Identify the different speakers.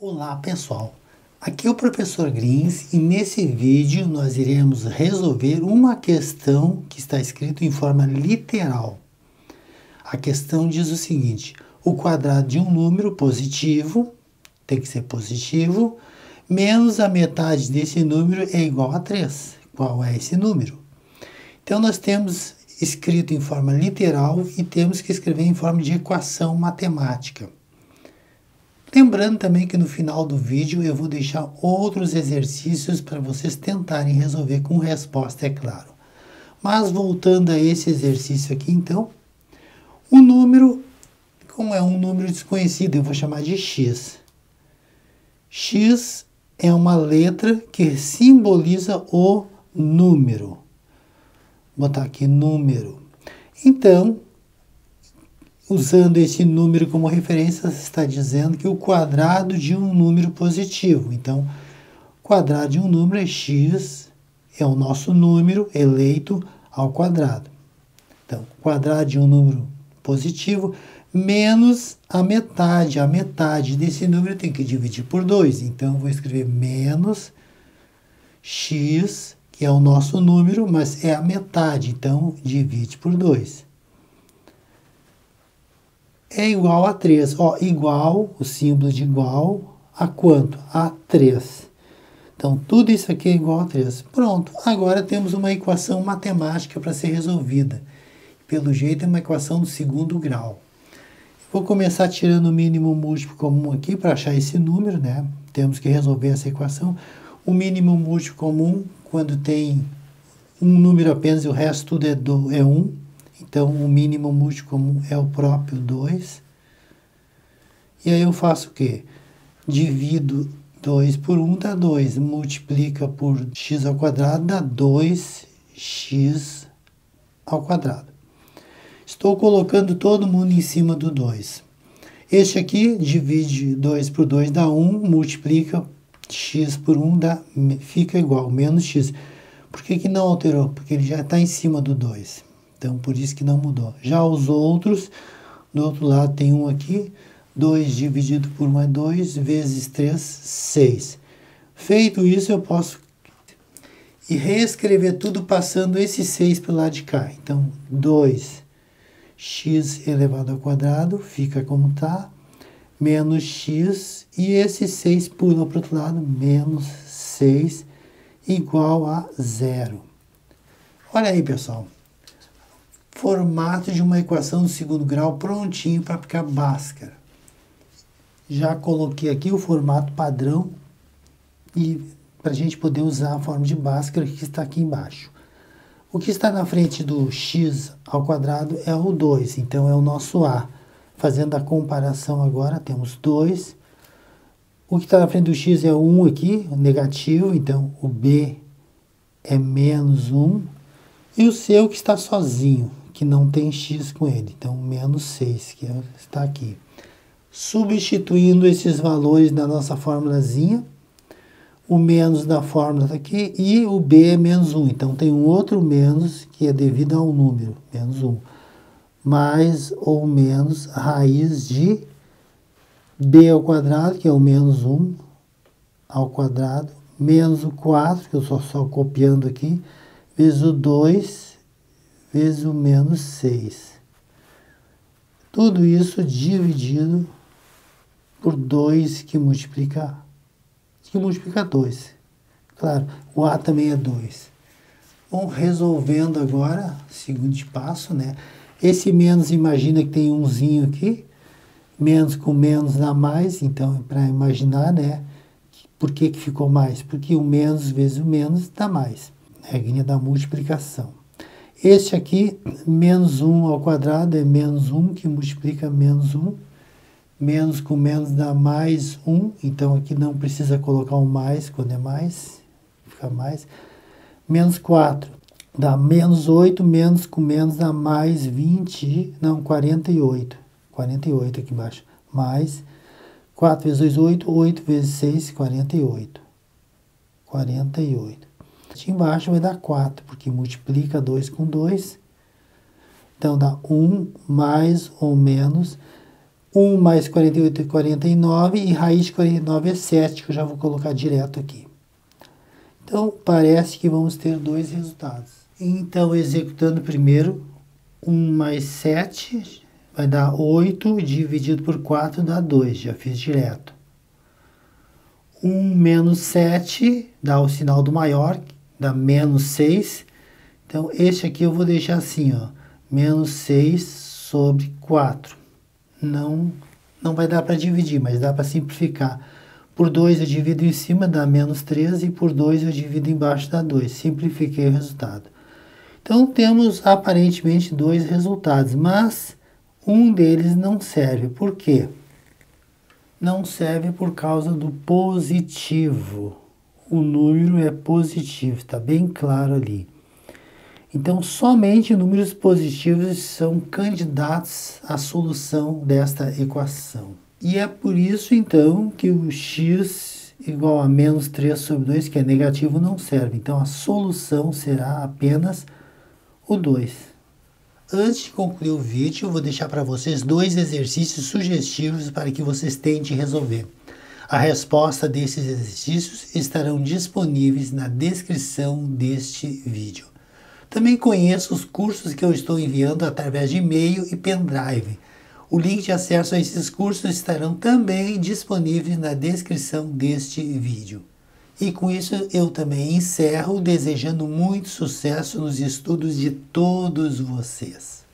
Speaker 1: Olá pessoal, aqui é o professor Grins e nesse vídeo nós iremos resolver uma questão que está escrito em forma literal. A questão diz o seguinte, o quadrado de um número positivo, tem que ser positivo, menos a metade desse número é igual a 3. Qual é esse número? Então nós temos escrito em forma literal e temos que escrever em forma de equação matemática. Lembrando também que no final do vídeo eu vou deixar outros exercícios para vocês tentarem resolver com resposta, é claro. Mas voltando a esse exercício aqui, então, o número, como é um número desconhecido, eu vou chamar de x. x é uma letra que simboliza o número. Vou botar aqui número. Então, usando esse número como referência, você está dizendo que o quadrado de um número positivo. Então, quadrado de um número é x, é o nosso número eleito ao quadrado. Então, quadrado de um número positivo menos a metade. A metade desse número tem que dividir por 2. Então, vou escrever menos x, que é o nosso número, mas é a metade. Então, divide por 2 é igual a 3. Ó, igual, o símbolo de igual, a quanto? A 3. Então, tudo isso aqui é igual a 3. Pronto, agora temos uma equação matemática para ser resolvida. Pelo jeito, é uma equação do segundo grau. Vou começar tirando o mínimo múltiplo comum aqui para achar esse número, né? Temos que resolver essa equação. O mínimo múltiplo comum, quando tem um número apenas e o resto tudo é, do, é 1, um, então, o mínimo múltiplo comum é o próprio 2. E aí eu faço o quê? Divido 2 por 1 dá 2. Multiplica por x ao quadrado dá 2x ao quadrado. Estou colocando todo mundo em cima do 2. Este aqui divide 2 por 2 dá 1, multiplica x por 1 dá, fica igual, menos x. Por que, que não alterou? Porque ele já está em cima do 2. Então, por isso que não mudou. Já os outros, do outro lado tem um aqui, 2 dividido por 1 é 2, vezes 3, 6. Feito isso, eu posso e reescrever tudo passando esse 6 para o lado de cá. Então, 2x elevado ao quadrado fica como está, menos x, e esse 6 pula para o outro lado, menos 6, igual a zero. Olha aí, pessoal formato de uma equação do segundo grau prontinho para aplicar Bhaskara. Já coloquei aqui o formato padrão e para a gente poder usar a forma de Bhaskara que está aqui embaixo. O que está na frente do x ao quadrado é o 2, então é o nosso a. Fazendo a comparação agora, temos 2. O que está na frente do x é o 1 aqui, negativo, então o b é menos 1. E o seu que está sozinho, que não tem x com ele. Então, menos 6, que é, está aqui. Substituindo esses valores na nossa formulazinha, o menos da fórmula está aqui e o b é menos 1. Então, tem um outro menos que é devido ao número, menos 1. Mais ou menos raiz de b ao quadrado, que é o menos 1 ao quadrado, menos o 4, que eu estou só copiando aqui, vezes o 2 vezes o menos 6. Tudo isso dividido por 2 que multiplica que multiplica 2. Claro, o A também é 2. Bom, resolvendo agora, segundo passo, né? Esse menos, imagina que tem umzinho aqui. Menos com menos dá mais, então para imaginar, né? Por que, que ficou mais? Porque o menos vezes o menos dá mais. Regrinha da multiplicação. Este aqui, menos 1 ao quadrado, é menos 1, que multiplica menos 1. Menos com menos dá mais 1, então aqui não precisa colocar um mais quando é mais, fica mais. Menos 4 dá menos 8, menos com menos dá mais 20, não, 48. 48 aqui embaixo. Mais 4 vezes 2, 8, 8 vezes 6, 48. 48. Aqui embaixo vai dar 4, porque multiplica 2 com 2. Então, dá 1 mais ou menos 1 mais 48 é 49 e raiz de 49 é 7, que eu já vou colocar direto aqui. Então, parece que vamos ter dois resultados. Então, executando primeiro, 1 mais 7 vai dar 8, dividido por 4 dá 2, já fiz direto. 1 menos 7 dá o sinal do maior, dá menos 6. Então, este aqui eu vou deixar assim, ó, menos 6 sobre 4. Não, não vai dar para dividir, mas dá para simplificar. Por 2 eu divido em cima, dá menos 13, e por 2 eu divido embaixo, dá 2. Simplifiquei o resultado. Então, temos aparentemente dois resultados, mas um deles não serve. Por quê? Não serve por causa do positivo. O número é positivo, está bem claro ali. Então, somente números positivos são candidatos à solução desta equação. E é por isso, então, que o x igual a menos 3 sobre 2, que é negativo, não serve. Então, a solução será apenas o 2. Antes de concluir o vídeo, eu vou deixar para vocês dois exercícios sugestivos para que vocês tentem resolver. A resposta desses exercícios estarão disponíveis na descrição deste vídeo. Também conheço os cursos que eu estou enviando através de e-mail e pendrive. O link de acesso a esses cursos estarão também disponíveis na descrição deste vídeo. E com isso eu também encerro desejando muito sucesso nos estudos de todos vocês.